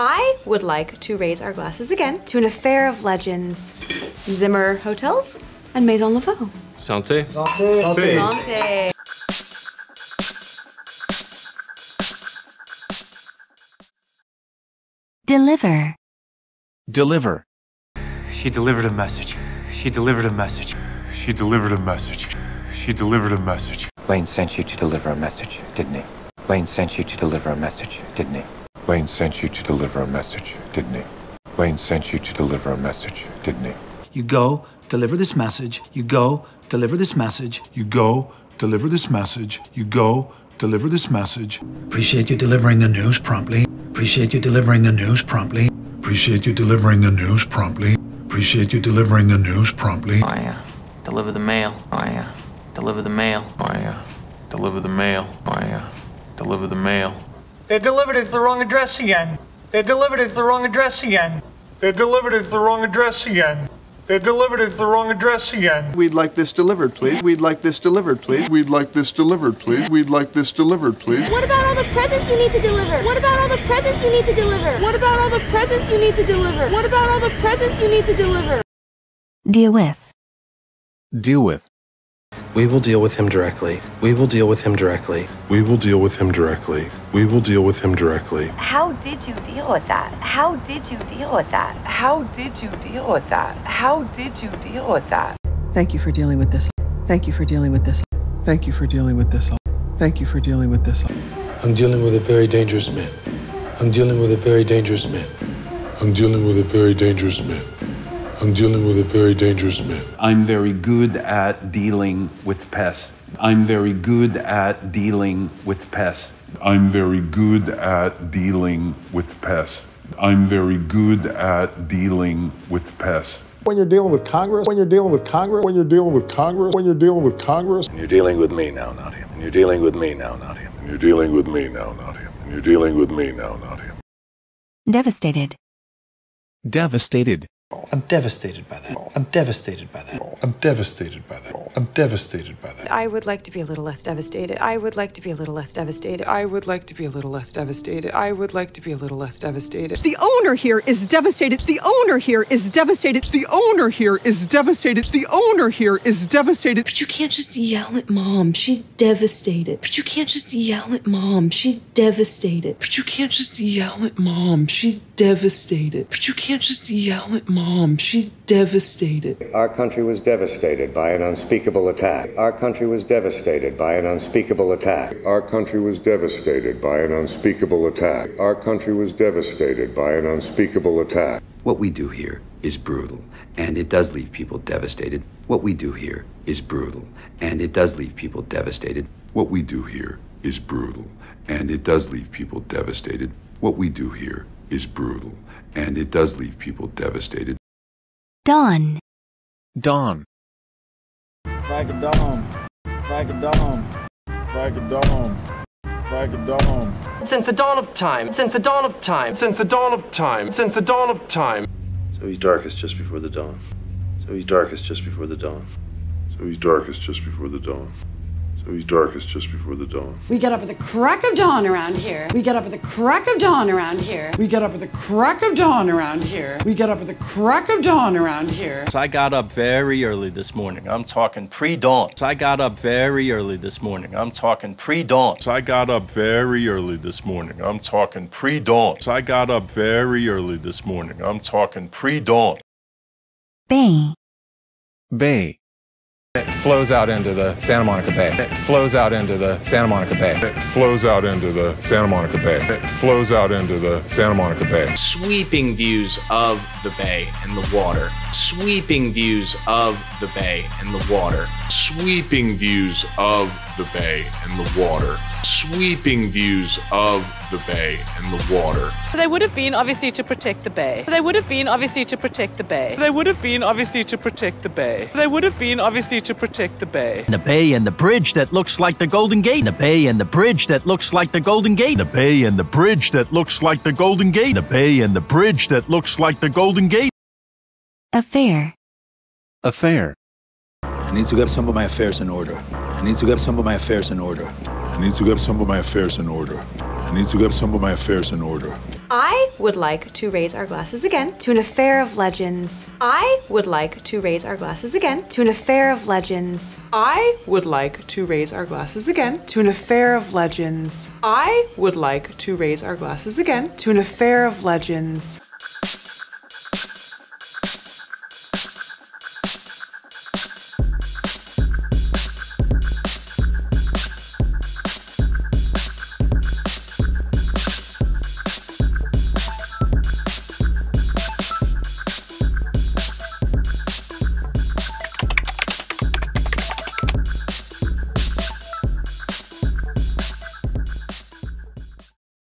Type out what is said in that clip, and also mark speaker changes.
Speaker 1: I would like to raise our glasses again to an affair of legends Zimmer Hotels and Maison Laveau.
Speaker 2: Santé.
Speaker 1: Monte.
Speaker 3: Deliver.
Speaker 4: Deliver.
Speaker 5: She delivered a message. She delivered a message. She delivered a message. She delivered a message.
Speaker 6: Lane sent you to deliver a message, didn't he? Lane sent you to deliver a message, didn't he?
Speaker 7: Lane sent you to deliver a message, didn't he? Lane sent you to deliver a message, didn't he?
Speaker 8: You go, deliver this message. You go, deliver this message.
Speaker 7: You go, deliver this message. You go, deliver this message.
Speaker 8: Appreciate you delivering the news promptly. Appreciate you delivering the news promptly.
Speaker 7: Appreciate you delivering the news promptly. Appreciate you delivering the news promptly.
Speaker 9: Oh yeah. Deliver the mail. Oh yeah. Deliver the mail. Oh yeah. Deliver the mail. Oh yeah. Deliver the mail.
Speaker 10: They delivered it to the wrong address again. They delivered it to the wrong address again. They delivered it to the wrong address again. They delivered it to the wrong address again.
Speaker 7: We'd like this delivered, please. We'd like this delivered, please. We'd like this delivered, please. We'd like this delivered, please.
Speaker 11: What about all the presents you need to deliver? What about all the presents you need to deliver? What about all the presents you need to deliver? What about all the presents you need to deliver?
Speaker 3: Deal with.
Speaker 4: Deal with.
Speaker 12: We will deal with him directly. We will deal with him directly.
Speaker 7: We will deal with him directly. We will deal with him directly.
Speaker 13: How did you deal with that? How did you deal with that? How did you deal with that? How did you deal with that?
Speaker 14: Thank you for dealing with this. Thank you for dealing with this. Thank you for dealing with this. Thank you for dealing with this.
Speaker 15: I'm dealing with a very dangerous man. I'm dealing with a very dangerous man.
Speaker 7: I'm dealing with a very dangerous man. I'm dealing with a very dangerous man.
Speaker 16: I'm very good at dealing with pests. I'm very good at dealing with pests.
Speaker 7: I'm very good at dealing with pests. I'm very good at dealing with pests.
Speaker 17: When you're dealing with Congress, when you're dealing with Congress, when you're dealing with Congress, when you're dealing with Congress.
Speaker 7: And you're dealing with me now, not him. And you're dealing with me now, not him. And you're dealing with me now, not him. And you're dealing with me now, not him.
Speaker 3: Devastated.
Speaker 4: Devastated.
Speaker 17: I'm devastated by that. I'm devastated by that. I'm devastated by that. I'm devastated by that.
Speaker 18: I would like to be a little less devastated. I would like to be a little less devastated. I would like to be a little less devastated. I would like to be a little less devastated.
Speaker 14: The owner here is devastated. The owner here is devastated. The owner here is devastated. The owner here is devastated.
Speaker 19: But you can't just yell at mom. She's devastated. But you can't just yell at mom. She's devastated. But you can't just yell at mom. She's devastated. But you can't just yell at mom. She's devastated.
Speaker 20: Our country was devastated by an unspeakable attack. Our country was devastated by an unspeakable attack.
Speaker 7: Our country was devastated by an unspeakable attack. Our country was devastated by an unspeakable attack.
Speaker 6: What we do here is brutal, and it does leave people devastated. What we do here is brutal, and it does leave people devastated.
Speaker 7: What we do here is brutal, and it does leave people devastated. What we do here is brutal, and it does leave people devastated.
Speaker 3: Dawn.
Speaker 4: Dawn.
Speaker 17: Crack a dawn. Crack a dawn. Crack a dawn. Crack a dawn.
Speaker 2: Since the dawn of time, since the dawn of time, since the dawn of time, since the dawn of time.
Speaker 1: So he's darkest just before the dawn. So he's darkest just before the dawn.
Speaker 7: So he's darkest just before the dawn. So he's darkest just before the dawn. We get up at the crack of dawn around here. We get up at the crack of dawn around here. We get up at the crack of dawn around here. We get up at the crack of dawn around here.
Speaker 15: So I got up very early this morning. I'm talking pre-dawn. So I got up very early this morning. I'm talking pre-dawn.
Speaker 7: So I got up very early this morning. I'm talking pre-dawn. So I got up very early this morning. I'm talking pre-dawn.
Speaker 3: Bay.
Speaker 4: Bay.
Speaker 12: It flows out into the Santa Monica Bay. It flows out into the Santa Monica Bay.
Speaker 7: It flows out into the Santa Monica Bay. It flows out into the Santa Monica Bay.
Speaker 2: Sweeping views of the bay and the water. Sweeping views of the bay and the water.
Speaker 7: Sweeping views of the bay and the water. Sweeping views of the bay and the water.
Speaker 18: They would have been obviously to protect the bay. They would have been obviously to protect the bay. They would have been obviously to protect the bay. They would have been obviously to protect the bay.
Speaker 5: The bay and the bridge that looks like the Golden Gate. The bay and the bridge that looks like the Golden Gate.
Speaker 4: The bay and the bridge that looks like the Golden Gate. The bay and the bridge that looks like the Golden Gate.
Speaker 3: Affair.
Speaker 4: Affair.
Speaker 8: I need to get some of my affairs in order. I need to get some of my affairs in order.
Speaker 4: I need to get some of my affairs in order. I need to get some of my affairs in order.
Speaker 1: I would like to raise our glasses again to an affair of legends. I would like to raise our glasses again to an affair of legends.
Speaker 14: I would like to raise our glasses again to an affair of legends. I would like to raise our glasses again to an affair of legends.